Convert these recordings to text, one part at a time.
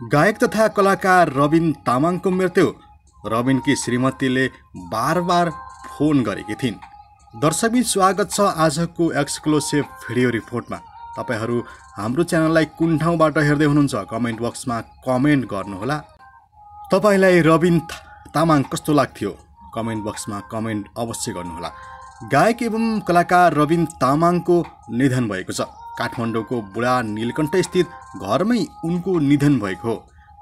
गायक तथा कलाकार रविन तामाङको मृत्यु। रविनकी श्रीमतीले बार बार फोन गरेकी थिइन्। दर्शकबिन स्वागत छ आजको एक्सक्लुसिभ भिडियो रिपोर्टमा। तपाईँहरू हाम्रो च्यानललाई कुन ठाउँबाट हेर्दै हुनुहुन्छ कमेन्ट बक्समा कमेन्ट गर्नुहोला। तपाईँलाई रविन तामाङ कस्तो लाग्थ्यो? कमेन्ट बक्समा कमेन्ट अवश्य गर्नुहोला। गायक एवं कलाकार रविन तामाङको निधन भएको छ। काठमाडौँको बुढा नीलकण्ठ स्थित घरमै उनको निधन भएको हो।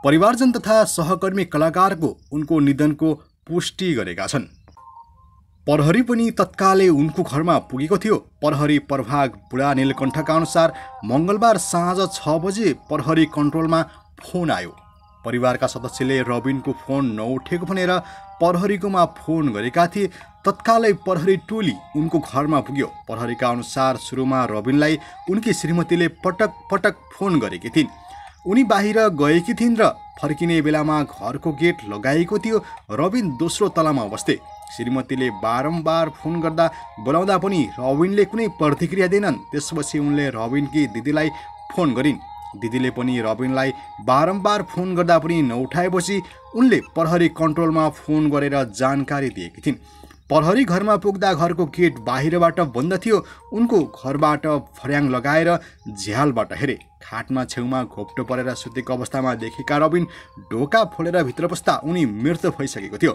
परिवारजन तथा सहकर्मी कलाकारको उनको निधनको पुष्टि गरेका छन्। प्रहरी पनि तत्कालै उनको घरमा पुगेको थियो। प्रहरी प्रभाग बुढा नीलकण्ठका अनुसार मङ्गलबार साँझ छ बजे प्रहरी कन्ट्रोलमा फोन आयो। परिवारका सदस्यले रबिनको फोन नउठेको भनेर प्रहरीकोमा फोन गरेका थिए। तत्कालै प्रहरी टोली उनको घरमा पुग्यो। प्रहरीका अनुसार सुरुमा रबिनलाई उनकी श्रीमतीले पटक पटक फोन गरेकी थिइन्। उनी बाहिर गएकी थिइन् र फर्किने बेलामा घरको गेट लगाइएको थियो। रबिन दोस्रो तलामा बस्थे। श्रीमतीले बारम्बार फोन गर्दा बोलाउँदा पनि रबिनले कुनै प्रतिक्रिया दिएनन्। त्यसपछि उनले रबिनकी दिदीलाई फोन गरिन्। दिदीले पनि रबिनलाई बारम्बार फोन गर्दा पनि नउठाएपछि उनले प्रहरी कन्ट्रोलमा फोन गरेर जानकारी दिएकी थिइन्। प्रहरी घरमा पुग्दा घरको गेट बाहिरबाट बन्द थियो। उनको घरबाट फर्याङ लगाएर झ्यालबाट हेरे। खाटमा छेउमा घोप्टो परेर सुतेको अवस्थामा देखेका रबिन ढोका फोलेर भित्र पस्दा उनी मृत्यु भइसकेको थियो।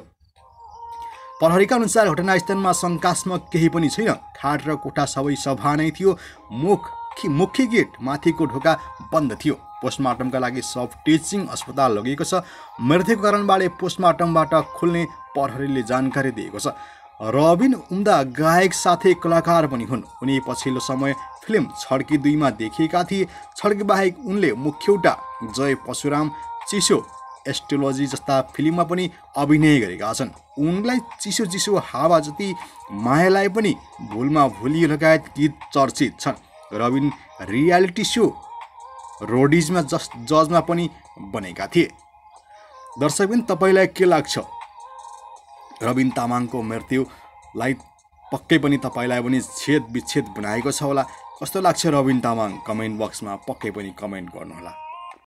प्रहरीका अनुसार घटनास्थलमा शङ्कास्मक केही पनि छैन। खाट र कोठा सबै सभा नै थियो। मुख मुख्य गेट माथिको ढोका बन्द थियो। पोस्टमार्टमका लागि सब टिचिङ अस्पताल लगिएको छ। मृत्युको कारणबारे पोस्टमार्टमबाट खुल्ने प्रहरीले जानकारी दिएको छ। रबिन उम्दा गायक साथै कलाकार पनि हुन्। उनी पछिल्लो समय फिल्म छड्की दुईमा देखिएका थिए। छड्की बाहेक उनले मुख्यौटा जय परशुराम चिसो एस्ट्रोलोजी जस्ता फिल्ममा पनि अभिनय गरेका छन्। उनलाई चिसो चिसो हावा जति मायालाई पनि भुलमा भुली लगायत गीत चर्चित छन्। रबिन रियालिटी सो रोडिजमा जस जजमा पनि बनेका थिए। दर्शकबिन तपाईँलाई के लाग्छ? रविन तामाङको मृत्युलाई पक्कै पनि तपाईँलाई पनि छेद विच्छेद बनाएको छ होला। कस्तो लाग्छ रविन तामाङ? कमेन्ट बक्समा पक्कै पनि कमेन्ट गर्नुहोला।